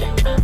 September.